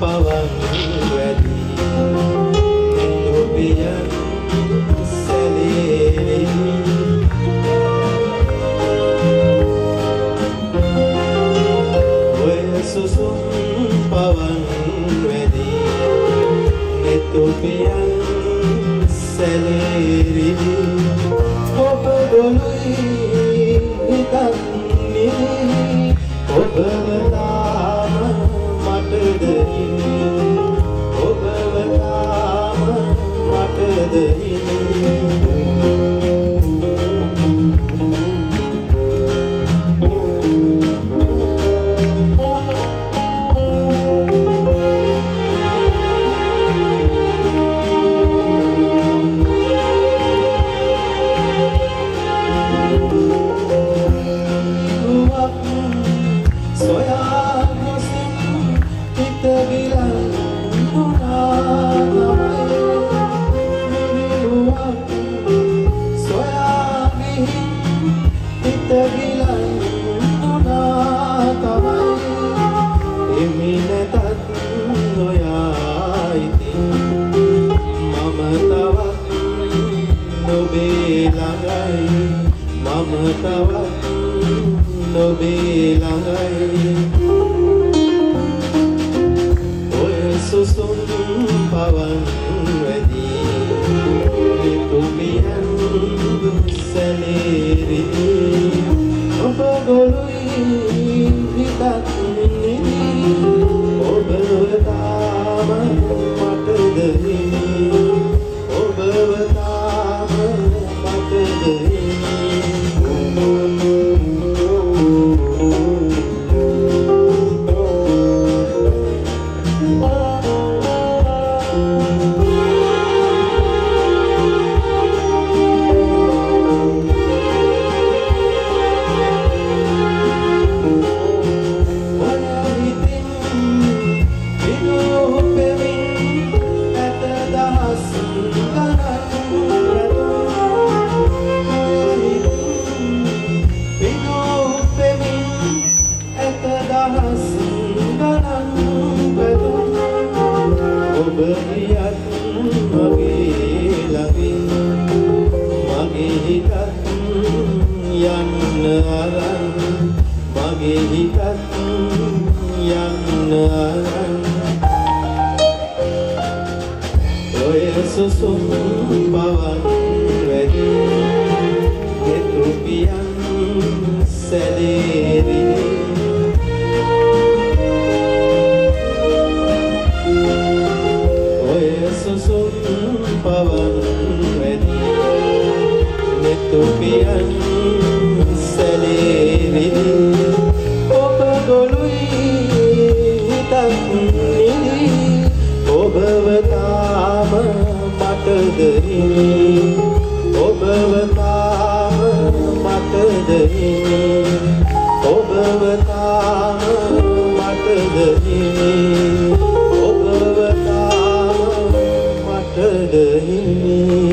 palavras Utopian seleri Popo dolu තවත් නොබේ ළඟයි ඔය සුසුම් පවන් වැදී you. යන්න අරන් මගේ හිතත් යන්න අරන් ඔය සුසුම් පවන් වැඩි හෙතු පියන් සැලේරිලි ඔය සුසුම් පවන් වැඩි නෙතු පියන් මතදරි ඔබවතාම මතදරි ඔබවතාම මතදරි ඔබවතාම මතදරි